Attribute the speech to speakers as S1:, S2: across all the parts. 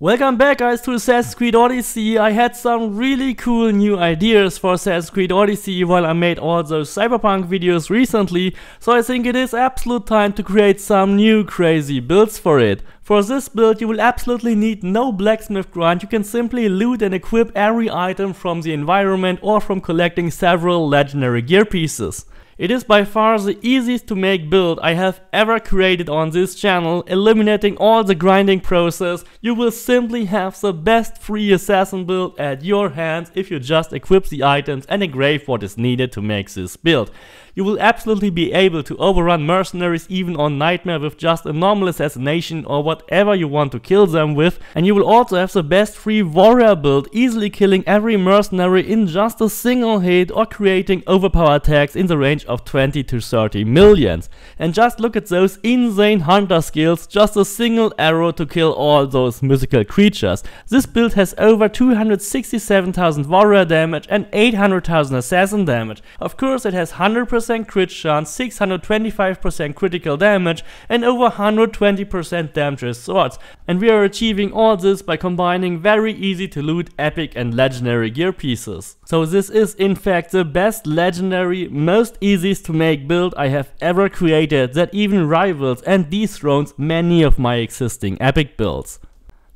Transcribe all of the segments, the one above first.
S1: Welcome back guys to Assassin's Creed Odyssey. I had some really cool new ideas for Assassin's Creed Odyssey while I made all those Cyberpunk videos recently, so I think it is absolute time to create some new crazy builds for it. For this build you will absolutely need no blacksmith grind, you can simply loot and equip every item from the environment or from collecting several legendary gear pieces. It is by far the easiest to make build I have ever created on this channel, eliminating all the grinding process. You will simply have the best free assassin build at your hands if you just equip the items and engrave what is needed to make this build. You will absolutely be able to overrun mercenaries even on Nightmare with just a normal assassination or whatever you want to kill them with and you will also have the best free warrior build, easily killing every mercenary in just a single hit or creating overpower attacks in the range of 20 to 30 millions. And just look at those insane hunter skills, just a single arrow to kill all those mythical creatures. This build has over 267,000 warrior damage and 800,000 assassin damage. Of course it has 100% 100% crit chance, 625% critical damage and over 120% damage swords. And we are achieving all this by combining very easy to loot epic and legendary gear pieces. So this is in fact the best legendary, most easiest to make build I have ever created that even rivals and dethrones many of my existing epic builds.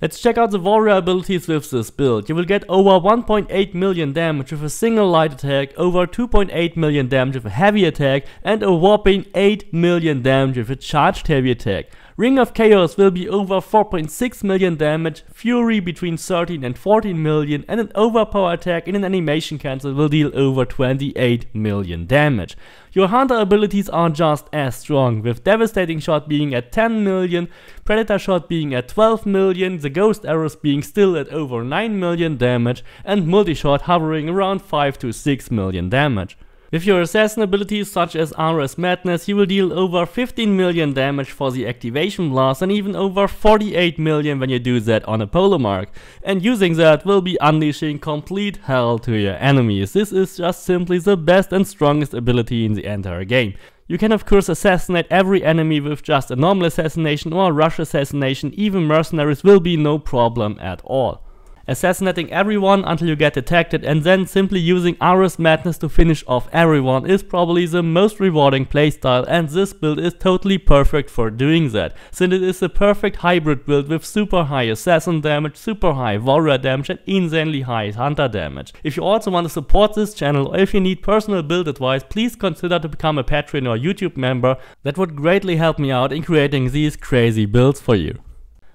S1: Let's check out the warrior abilities with this build. You will get over 1.8 million damage with a single light attack, over 2.8 million damage with a heavy attack, and a whopping 8 million damage with a charged heavy attack. Ring of Chaos will be over 4.6 million damage, Fury between 13 and 14 million, and an overpower attack in an animation cancel will deal over 28 million damage. Your Hunter abilities are just as strong, with Devastating Shot being at 10 million, Predator Shot being at 12 million, the Ghost Arrows being still at over 9 million damage, and Multi-Shot hovering around 5 to 6 million damage. With your assassin abilities such as Ares Madness, you will deal over 15 million damage for the activation blast and even over 48 million when you do that on a Polemarch. And using that will be unleashing complete hell to your enemies. This is just simply the best and strongest ability in the entire game. You can of course assassinate every enemy with just a normal assassination or rush assassination, even mercenaries will be no problem at all assassinating everyone until you get detected and then simply using Ares Madness to finish off everyone is probably the most rewarding playstyle and this build is totally perfect for doing that, since it is a perfect hybrid build with super high assassin damage, super high warrior damage and insanely high hunter damage. If you also want to support this channel or if you need personal build advice, please consider to become a Patreon or YouTube member, that would greatly help me out in creating these crazy builds for you.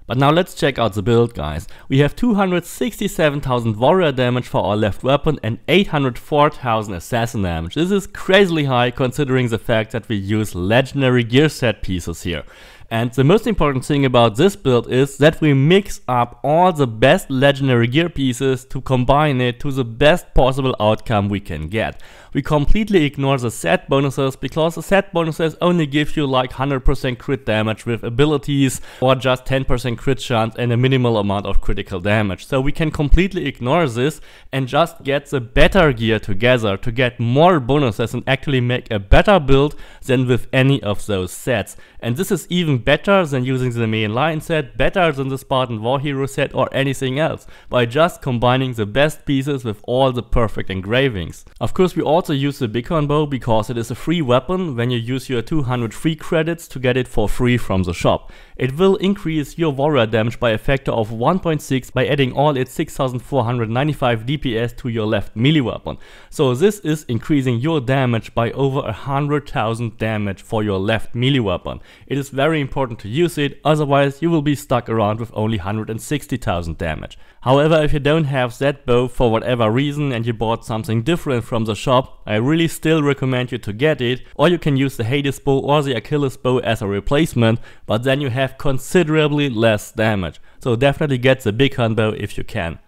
S1: But now let's check out the build guys. We have 267,000 warrior damage for our left weapon and 804,000 assassin damage. This is crazily high considering the fact that we use legendary gear set pieces here. And the most important thing about this build is that we mix up all the best legendary gear pieces to combine it to the best possible outcome we can get. We completely ignore the set bonuses because the set bonuses only give you like 100% crit damage with abilities or just 10% crit chance and a minimal amount of critical damage. So we can completely ignore this and just get the better gear together to get more bonuses and actually make a better build than with any of those sets. And this is even better than using the main line set, better than the Spartan War Hero set or anything else, by just combining the best pieces with all the perfect engravings. Of course we also use the Bighorn bow because it is a free weapon when you use your 200 free credits to get it for free from the shop. It will increase your warrior damage by a factor of 1.6 by adding all its 6495 DPS to your left melee weapon. So this is increasing your damage by over 100,000 damage for your left melee weapon. It is very important to use it, otherwise you will be stuck around with only 160,000 damage. However, if you don't have that bow for whatever reason and you bought something different from the shop, I really still recommend you to get it, or you can use the Hades bow or the Achilles bow as a replacement, but then you have considerably less damage. So definitely get the Bighorn bow if you can.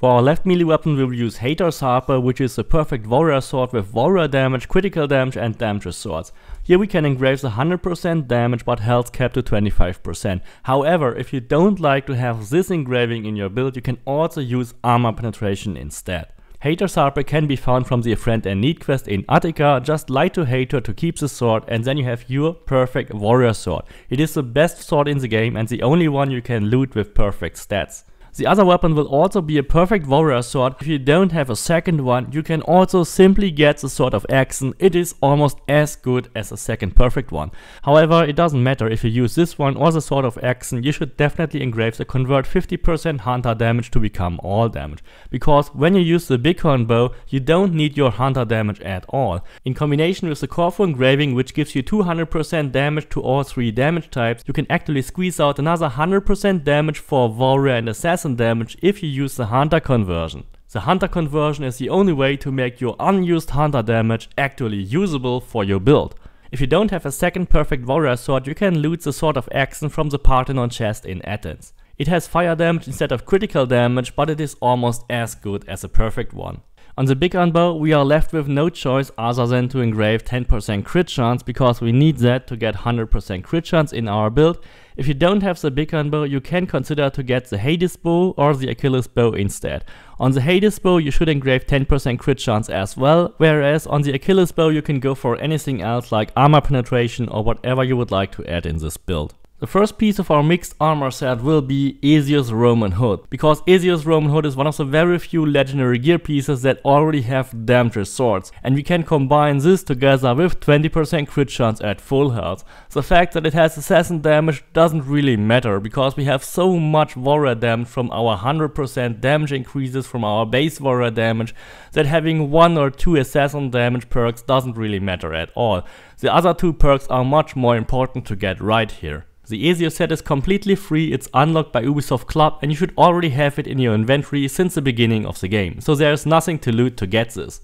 S1: For our left melee weapon we will use Hater's Harper, which is a perfect warrior sword with warrior damage, critical damage and damage swords. Here we can engrave the 100% damage but health capped to 25%. However, if you don't like to have this engraving in your build, you can also use armor penetration instead. Hater's Harper can be found from the Friend and Need quest in Attica, just lie to Hater to keep the sword and then you have your perfect warrior sword. It is the best sword in the game and the only one you can loot with perfect stats. The other weapon will also be a perfect warrior sword. If you don't have a second one, you can also simply get the Sword of Action. It is almost as good as a second perfect one. However, it doesn't matter if you use this one or the Sword of Action, you should definitely engrave the convert 50% hunter damage to become all damage. Because when you use the bighorn bow, you don't need your hunter damage at all. In combination with the Corfu engraving, which gives you 200% damage to all three damage types, you can actually squeeze out another 100% damage for warrior and assassin damage if you use the Hunter conversion. The Hunter conversion is the only way to make your unused Hunter damage actually usable for your build. If you don't have a second perfect warrior sword, you can loot the Sword of Action from the Parthenon chest in Athens. It has fire damage instead of critical damage, but it is almost as good as a perfect one. On the bighorn bow, we are left with no choice other than to engrave 10% crit chance because we need that to get 100% crit chance in our build. If you don't have the bighorn bow, you can consider to get the Hades bow or the Achilles bow instead. On the Hades bow, you should engrave 10% crit chance as well, whereas on the Achilles bow, you can go for anything else like armor penetration or whatever you would like to add in this build. The first piece of our mixed armor set will be Ezio's Roman Hood, because Ezio's Roman Hood is one of the very few legendary gear pieces that already have damage swords, and we can combine this together with 20% crit chance at full health. The fact that it has assassin damage doesn't really matter, because we have so much warrior damage from our 100% damage increases from our base warrior damage, that having one or two assassin damage perks doesn't really matter at all. The other two perks are much more important to get right here. The Ezio set is completely free, it's unlocked by Ubisoft Club and you should already have it in your inventory since the beginning of the game, so there is nothing to loot to get this.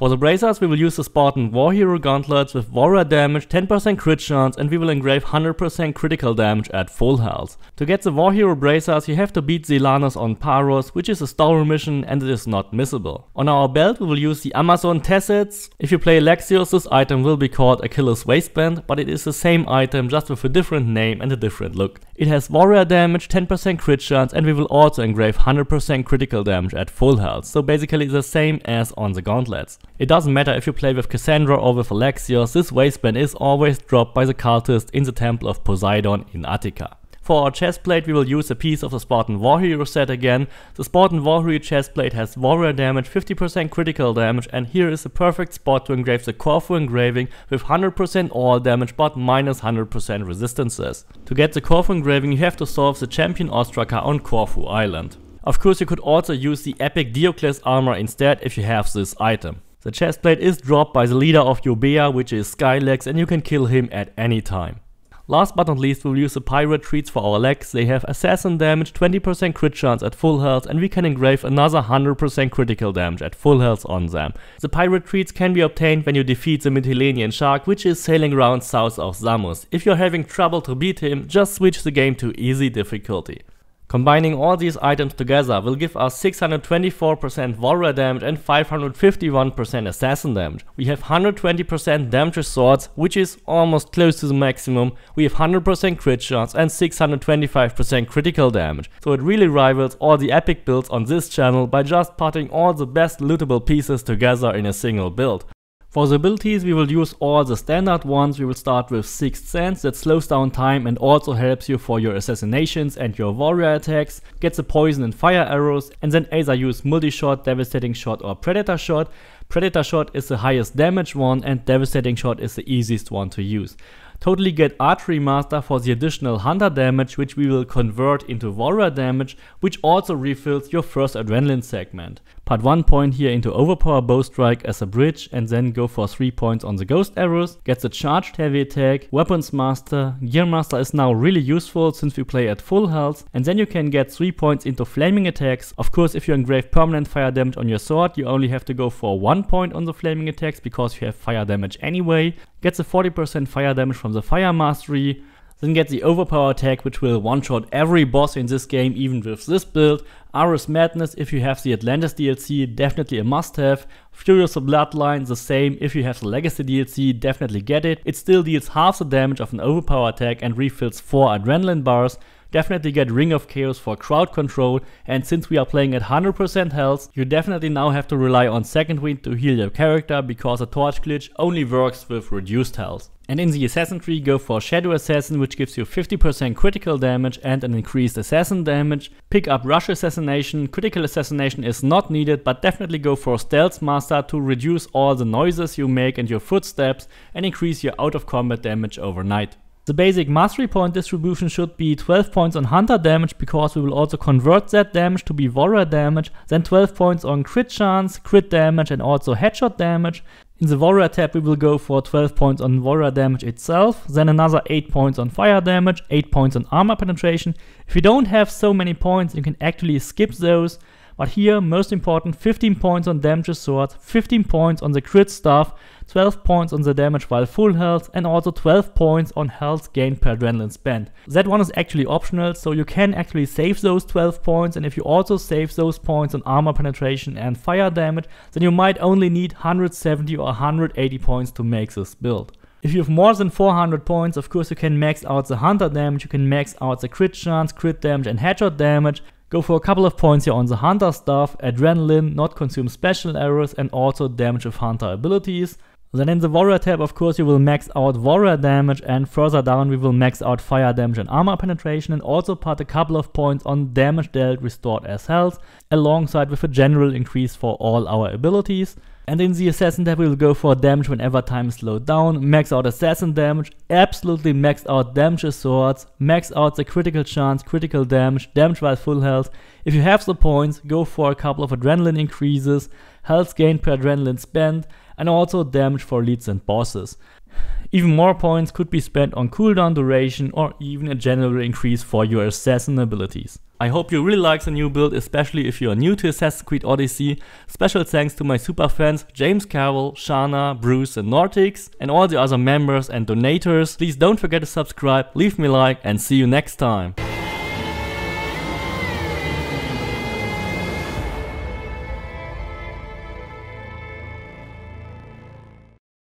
S1: For the bracers we will use the Spartan War Hero gauntlets with warrior damage, 10% crit chance and we will engrave 100% critical damage at full health. To get the War Hero bracers you have to beat Silanos on Paros, which is a story mission and it is not missable. On our belt we will use the Amazon Tassets. If you play Alexios this item will be called Achilles Waistband, but it is the same item just with a different name and a different look. It has warrior damage, 10% crit chance and we will also engrave 100% critical damage at full health, so basically the same as on the gauntlets. It doesn't matter if you play with Kassandra or with Alexios, this waistband is always dropped by the cultist in the Temple of Poseidon in Attica. For our chestplate we will use a piece of the Spartan War Hero set again. The Spartan War Hero chestplate has warrior damage, 50% critical damage and here is the perfect spot to engrave the Corfu engraving with 100% all damage but minus 100% resistances. To get the Corfu engraving you have to solve the champion Ostraka on Corfu Island. Of course you could also use the epic Diocles armor instead if you have this item. The chestplate is dropped by the leader of Euboea, which is Skylax, and you can kill him at any time. Last but not least, we'll use the pirate treats for our legs. They have assassin damage, 20% crit chance at full health, and we can engrave another 100% critical damage at full health on them. The pirate treats can be obtained when you defeat the Mytilenean shark, which is sailing around south of Samos. If you're having trouble to beat him, just switch the game to easy difficulty. Combining all these items together will give us 624% warrior damage and 551% assassin damage. We have 120% damage swords, which is almost close to the maximum. We have 100% crit chance and 625% critical damage. So it really rivals all the epic builds on this channel by just putting all the best lootable pieces together in a single build. For the abilities we will use all the standard ones, we will start with Sixth Sense that slows down time and also helps you for your assassinations and your warrior attacks, gets the poison and fire arrows and then either use multi-shot, devastating shot or predator shot. Predator shot is the highest damage one and devastating shot is the easiest one to use. Totally get Archery Master for the additional Hunter damage which we will convert into Warrior damage which also refills your first Adrenaline segment. Put 1 point here into Overpower Bow Strike as a bridge and then go for 3 points on the Ghost Arrows. Gets a charged heavy attack, Weapons Master, Gear Master is now really useful since we play at full health and then you can get 3 points into Flaming attacks. Of course if you engrave permanent fire damage on your sword you only have to go for 1 point on the Flaming attacks because you have fire damage anyway. Gets a 40% fire damage from the Fire Mastery, then get the Overpower attack which will one-shot every boss in this game even with this build. Ares Madness if you have the Atlantis DLC, definitely a must-have. Fury of the Bloodline, the same, if you have the Legacy DLC, definitely get it. It still deals half the damage of an Overpower attack and refills 4 Adrenaline bars. Definitely get Ring of Chaos for crowd control and since we are playing at 100% health, you definitely now have to rely on second wind to heal your character because a torch glitch only works with reduced health. And in the assassin tree go for Shadow Assassin which gives you 50% critical damage and an increased assassin damage. Pick up Rush Assassination, critical assassination is not needed but definitely go for Stealth Master to reduce all the noises you make and your footsteps and increase your out of combat damage overnight. The basic mastery point distribution should be 12 points on hunter damage because we will also convert that damage to be warrior damage, then 12 points on crit chance, crit damage and also headshot damage. In the warrior tab we will go for 12 points on warrior damage itself, then another 8 points on fire damage, 8 points on armor penetration. If you don't have so many points you can actually skip those but here, most important, 15 points on damage sword, 15 points on the crit stuff, 12 points on the damage while full health, and also 12 points on health gained per adrenaline spent. That one is actually optional, so you can actually save those 12 points, and if you also save those points on armor penetration and fire damage, then you might only need 170 or 180 points to make this build. If you have more than 400 points, of course you can max out the hunter damage, you can max out the crit chance, crit damage and headshot damage, Go for a couple of points here on the Hunter stuff, Adrenaline, not consume special arrows and also damage of Hunter abilities. Then in the Warrior tab of course you will max out Warrior damage and further down we will max out Fire damage and Armor penetration and also put a couple of points on damage dealt restored as health alongside with a general increase for all our abilities. And in the Assassin tab we will go for damage whenever time is slowed down, max out Assassin damage, absolutely max out damage swords, max out the critical chance, critical damage, damage while full health. If you have the points, go for a couple of adrenaline increases, health gained per adrenaline spent, and also damage for leads and bosses. Even more points could be spent on cooldown duration or even a general increase for your assassin abilities. I hope you really like the new build, especially if you are new to Assassin's Creed Odyssey. Special thanks to my super fans James Carroll, Shana, Bruce and Nortix, and all the other members and donators. Please don't forget to subscribe, leave me a like and see you next time.